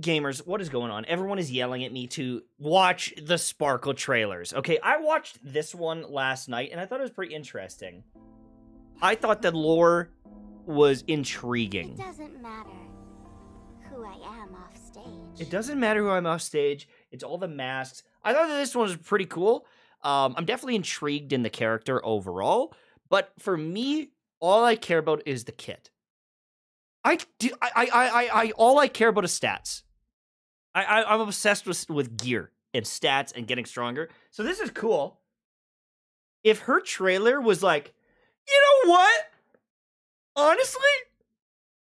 gamers, what is going on? Everyone is yelling at me to watch the Sparkle trailers. Okay, I watched this one last night and I thought it was pretty interesting. I thought the lore was intriguing. It doesn't matter who I am off stage. It doesn't matter who I'm off stage. It's all the masks. I thought that this one was pretty cool. Um, I'm definitely intrigued in the character overall, but for me, all I care about is the kit. I do. I. I. I. I, all I care about is stats. I, I. I'm obsessed with with gear and stats and getting stronger. So this is cool. If her trailer was like, you know what? Honestly,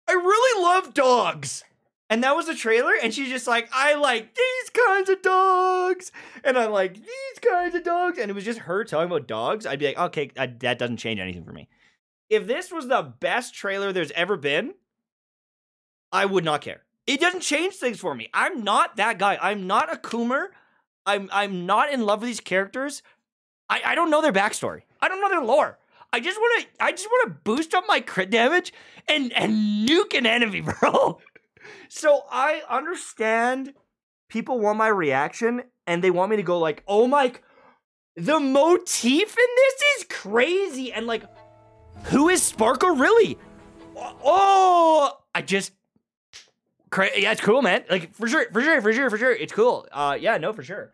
I really love dogs. And that was the trailer, and she's just like, I like these kinds of dogs, and I like these kinds of dogs, and it was just her talking about dogs. I'd be like, okay, I, that doesn't change anything for me. If this was the best trailer there's ever been, I would not care. It doesn't change things for me. I'm not that guy. I'm not a Coomer. I'm I'm not in love with these characters. I, I don't know their backstory. I don't know their lore. I just want to I just want to boost up my crit damage and and nuke an enemy, bro. So I understand people want my reaction and they want me to go like, "Oh my the motif in this is crazy." And like who is Sparkle really? Oh, oh I just yeah, it's cool, man. Like for sure, for sure, for sure, for sure. It's cool. Uh yeah, no, for sure.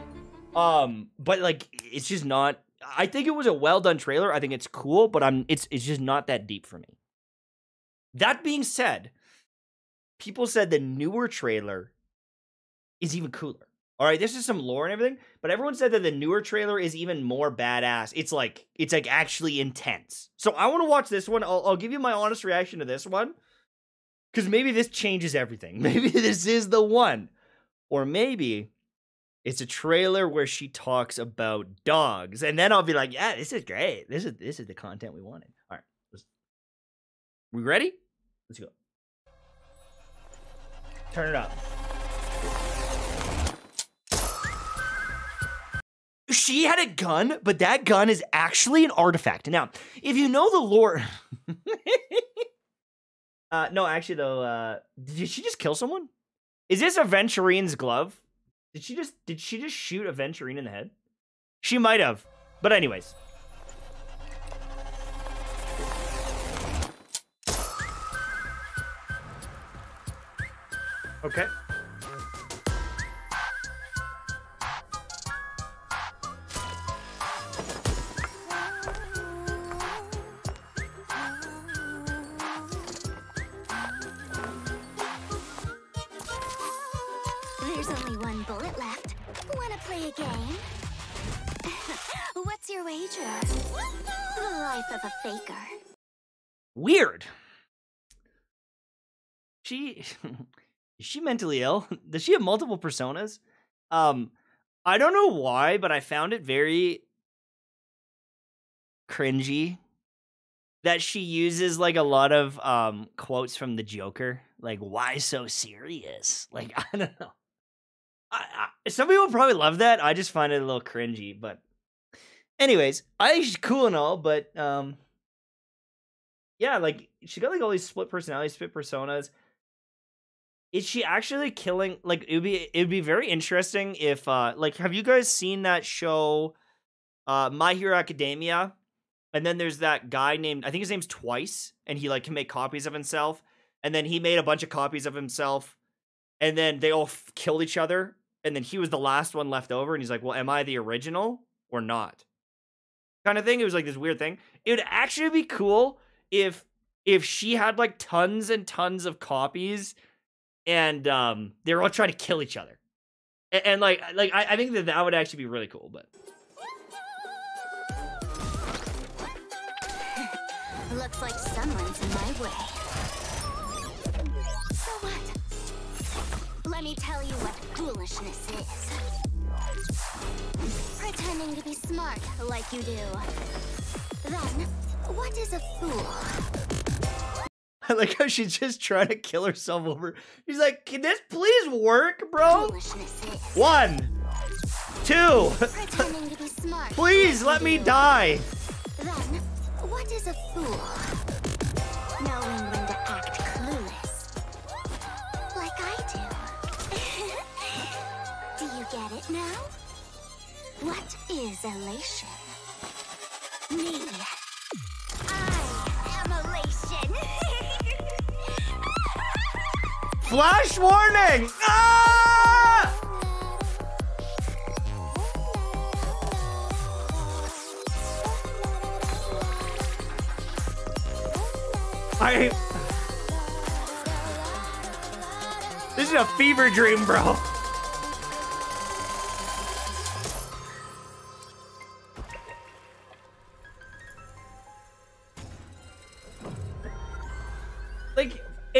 Um but like it's just not I think it was a well done trailer. I think it's cool, but I'm it's it's just not that deep for me. That being said, people said the newer trailer is even cooler. All right, this is some lore and everything, but everyone said that the newer trailer is even more badass. It's like it's like actually intense. So I want to watch this one. I'll, I'll give you my honest reaction to this one, because maybe this changes everything. Maybe this is the one, or maybe it's a trailer where she talks about dogs, and then I'll be like, yeah, this is great. This is this is the content we wanted. All right, let's, we ready? Let's go. Turn it up. She had a gun, but that gun is actually an artifact. Now, if you know the lore. uh, no, actually, though, uh, did she just kill someone? Is this Aventurine's glove? Did she just did she just shoot Aventurine in the head? She might have. But anyways. Okay. Your wager? The life of a faker. Weird. She is she mentally ill? Does she have multiple personas? Um I don't know why, but I found it very cringy that she uses like a lot of um quotes from the Joker, like why so serious? Like I don't know. I, I, some people probably love that. I just find it a little cringy, but anyways, I think she's cool and all, but um yeah, like she got like all these split personalities, split personas. Is she actually killing? Like it would be it would be very interesting if uh like have you guys seen that show, uh My Hero Academia? And then there's that guy named I think his name's Twice, and he like can make copies of himself. And then he made a bunch of copies of himself, and then they all f- killed each other. And then he was the last one left over, and he's like, "Well, am I the original or not?" Kind of thing. It was like this weird thing. It would actually be cool if if she had like tons and tons of copies and um they're all trying to kill each other and, and like like I, I think that that would actually be really cool but Looks like someone's in my way. So what? Let me tell you what foolishness is. Pretending to be smart like you do. Then, what is a fool? i like how she's just trying to kill herself over she's like can this please work bro one two pretending to be smart. please let me do. die Then, what is a fool? Knowing when to act clueless. Like I do. now? What is elation? Me. I am elation. Flash warning! Ah! I. This is a fever dream, bro.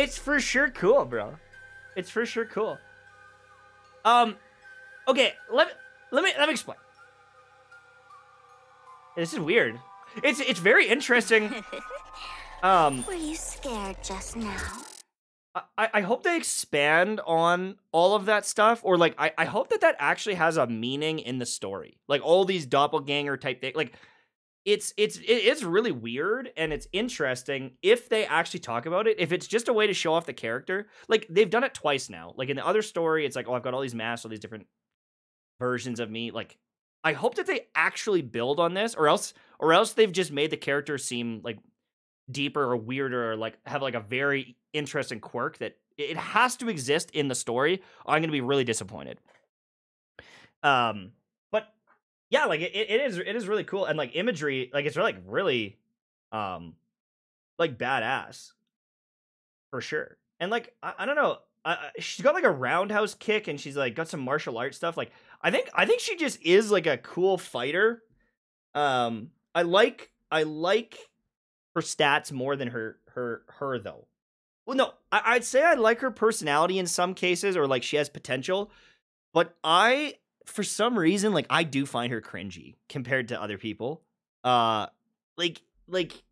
It's for sure cool, bro. It's for sure cool. Um, okay, let me let me let me explain. This is weird. It's it's very interesting. Um, Were you scared just now? I, I hope they expand on all of that stuff, or like I, I hope that that actually has a meaning in the story. Like all these doppelganger type thing, like it's it's it's really weird and it's interesting if they actually talk about it. If it's just a way to show off the character, like they've done it twice now. Like in the other story, it's like oh I've got all these masks, all these different versions of me. Like I hope that they actually build on this, or else or else they've just made the character seem like deeper or weirder or like have like a very interesting quirk that it has to exist in the story or i'm gonna be really disappointed um yeah like it, it is it is really cool and like imagery like it's like really um like badass for sure and like i, I don't know I- she's got like a roundhouse kick and she's like got some martial arts stuff like i think i think she just is like a cool fighter um i like i like her stats more than her her her though. Well, no, I, I'd say I like her personality in some cases, or like she has potential, but I for some reason like I do find her cringy compared to other people. Uh, like like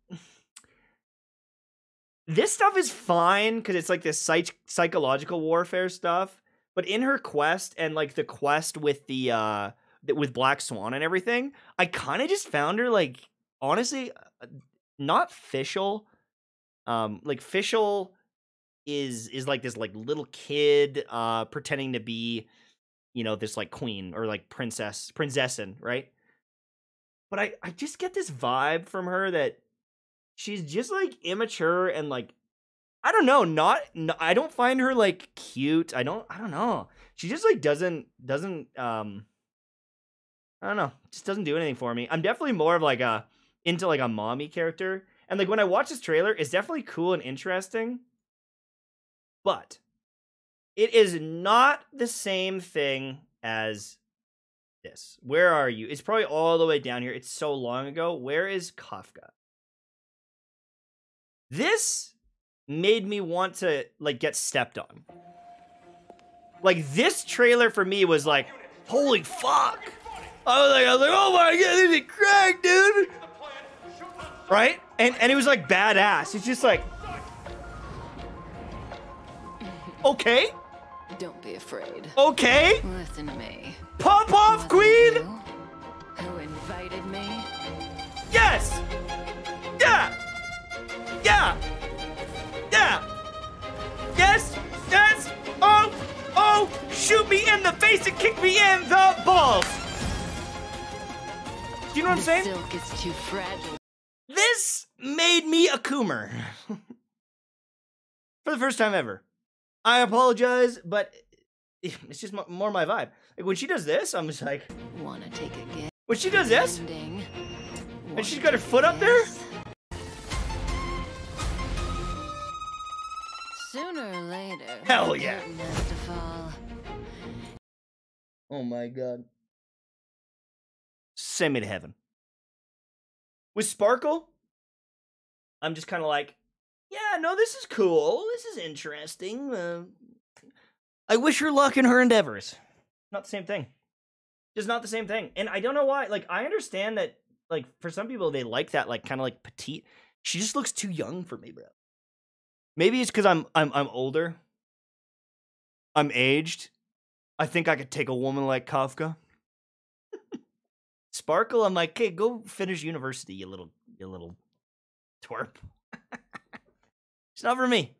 this stuff is fine because it's like this psych- psychological warfare stuff, but in her quest and like the quest with the uh with Black Swan and everything, I kind of just found her like honestly uh, not Fischl. Um, like Fischl is is like this like little kid uh pretending to be, you know, this like queen or like princess princessin, right? But I I just get this vibe from her that she's just like immature and like I don't know, not no, I don't find her like cute. I don't I don't know. She just like doesn't doesn't um I don't know, just doesn't do anything for me. I'm definitely more of like a into like a mommy character. And like when I watch this trailer, it's definitely cool and interesting. But it is not the same thing as this. Where are you? It's probably all the way down here. It's so long ago. Where is Kafka? This made me want to like get stepped on. Like this trailer for me was like, holy fuck. I was like, I was like, oh my god, this is crack, dude. Right? And and it was like badass. It's just like Okay, Don't be afraid. okay. Listen to me. Pop off, queen! Who invited me? Yes! Yeah! Yeah! Yeah! Yes! Yes! Oh! Oh! Shoot me in the face and kick me in the balls! Do you know what I'm saying? silk is too fragile. This made me a coomer. For the first time ever. I apologize, but it's just mo- more my vibe. Like when she does this, I'm just like, Wanna take a guess? when she does this, Ending. and she's got her foot up there, Sooner or later. Hell yeah. curtain has to fall. Oh my god. Send me to heaven. With Sparkle, I'm just kind of like, yeah, no, this is cool. This is interesting. Uh, I wish her luck in her endeavors. Not the same thing. Just not the same thing. And I don't know why. Like, I understand that, like, for some people, they like that, like, kind of like petite. She just looks too young for me, bro. Maybe it's because I'm I'm I'm older. I'm aged. I think I could take a woman like Kafka. Sparkle, I'm like, hey, go finish university, you little, you little twerp. It's not for me.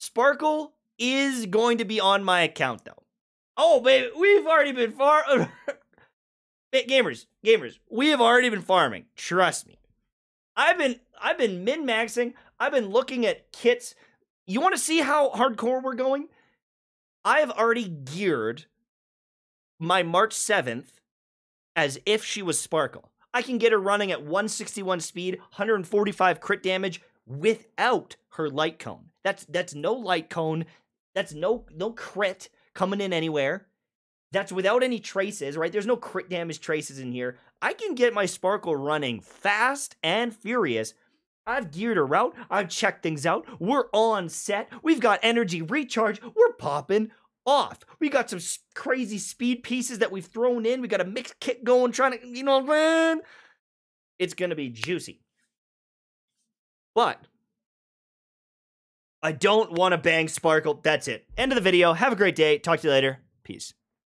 Sparkle is going to be on my account though. Oh, baby, we've already been far. gamers, gamers, we have already been farming. Trust me. I've been I've been min maxing. I've been looking at kits. You want to see how hardcore we're going? I have already geared my March 7th as if she was Sparkle. I can get her running at 161 speed, 145 crit damage without her light cone. That's that's no light cone. That's no no crit coming in anywhere. That's without any traces, right? There's no crit damage traces in here. I can get my Sparkle running fast and furious. I've geared her out. I've checked things out. We're on set. We've got energy recharge. We're popping off. We got some crazy speed pieces that we've thrown in. We got a mixed kit going, trying to, you know, man. It's going to be juicy. But I don't want to bang Sparkle. That's it. End of the video. Have a great day. Talk to you later. Peace.